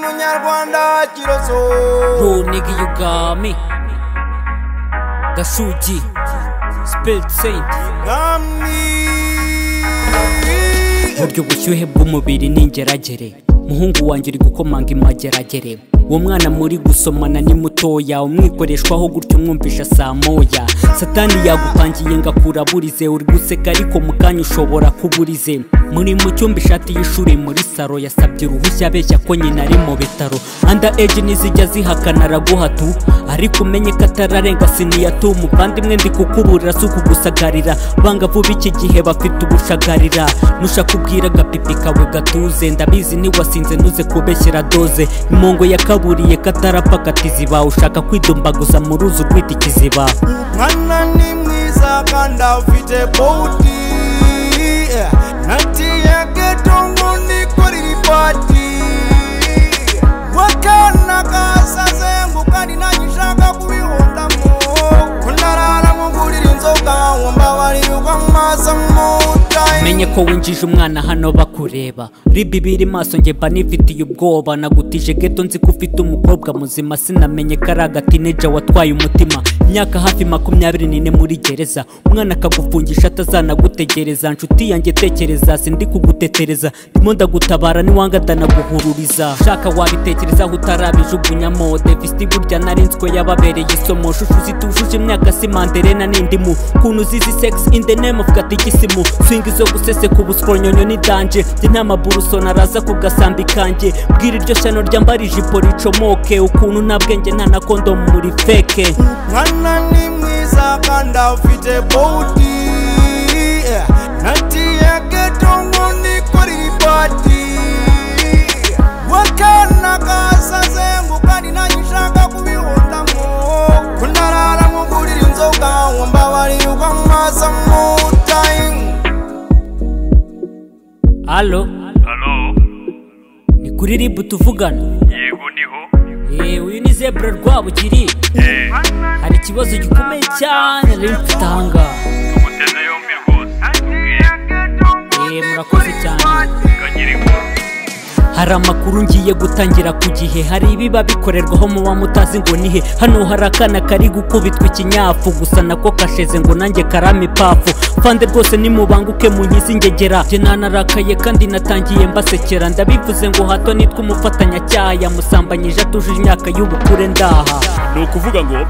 Munyarwanda you got me. Gasugi. Spelled saint. Burya ubushyuhe bw'umubiri ni ingeragere muhungu wanjye uri gukomanga imageragere uwo mwana muri gusomana ni mutoya umwikoreshwaho gutyo umwumvisha saa moya. Satani yagupangiye ngo akuraburize uri guseka ariko mu kanya ushobora kuburize muri mu cyumba ishati y'ishuri muri saro yasabye uruhushya abeshya ko nyina ari mu bitaro. Anda eji nizijya zihakana araguhatu ariko umenye ko atararenga siniyatu umuvandimwe ndi kukuburira si ukugusagarira. Banga vuba iki gihe bafite ubushagarira. Nushaka kubwira agapipi kawe gatuze ndabizi ntiwasinze ntuze kubeshyera doze. Imongo yakaburiye katarapfa katiziba. Ushaka kwidumbaguza mu ruzi urwita ikiziba. Mwana ni mwiza kandi afite bodi menye ko winjije umwana hano bakureba. Ribi biri maso njye mba nifitiye ubwoba. Nagutije geto nzi ko ufite umukobwa muzima. Sinamenye ko ari agatineja watwaye umutima. Imyaka hafi makumyabiri n'ine muri gereza. Umwana akagufungisha atazanagutegereza. Nshuti yanjye tekereza sindi kugutetereza. Ndimo ndagutabara niwanga ndanaguhururiza. Ushaka wabitekerezaho utarabijugunyamo devisiti burya narinzwe yababereye isomo. Shushu zitujuje imyaka si manderena n'indimu. Kuntu zizi sex in the name of gatigisimu. Swingi zo guseseka ubuswonyonyo ni danje. Njye nta maburusona araza ku gasambi kanjye bwira iryo shano ryambara ijipo ricomoke. Ukuntu nta bwenge nta na kondomu muri feke mwana ni mwiza kandi afite bodi natiye getongo nikorera ipati wakana kasaze ngo kandi nanjye nshaka kubihondamo ko ndarara mugurira inzoga wambabarira ukwamaza mutayi alo? Halo, ni kuri ribu tuvugana? Yego ndiho. Eh, uyu ni zebra rwabugiri Eh, ikibazo gikomeye cyane rero mfite Eh, murakoze cyane. Hari amakuru ngiye gutangira ku gihe. Hari ibiba bikorerwaho muba mutazi ngo nihe hano hari akana kari gukubitwa ikinyafu. Gusa nako kasheze ngo nanjye karame ipafu fande rwose nimubanguke mu nkizi ngegera. Jye nanarakaye kandi natangiye mbasekera. Ndabivuze ngo hato nitwa umufatanyacyaha yamusambanyije atujuje imyaka y'ubukure ndaha. Ni ukuvuga ngo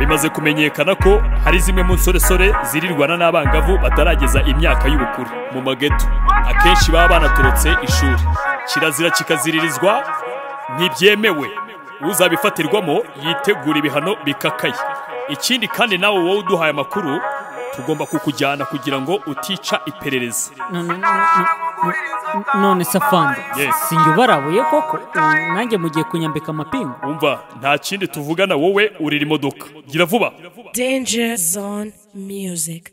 bimaze kumenyekana ko hari zimwe mu nsoresore zirirwana n'abangavu batarageza imyaka y'ubukure. Mu mageto akenshi baba banatorotse ishuri. Kirazira kikaziririzwa ntibyemewe. Uzabifatirwamo yitegura ibihano bikakaye. Ikindi kandi nawe wowe uduhaye amakuru tugomba kukujyana kugira ngo utica iperereza. No- no- no- no- no- none safande sinjye ubarabuye koko. Nange nanjye mugiye kunyambika amapingu. Umva nta kindi tuvugana wowe urira imodoka. Gira vuba. Danger Zone Music.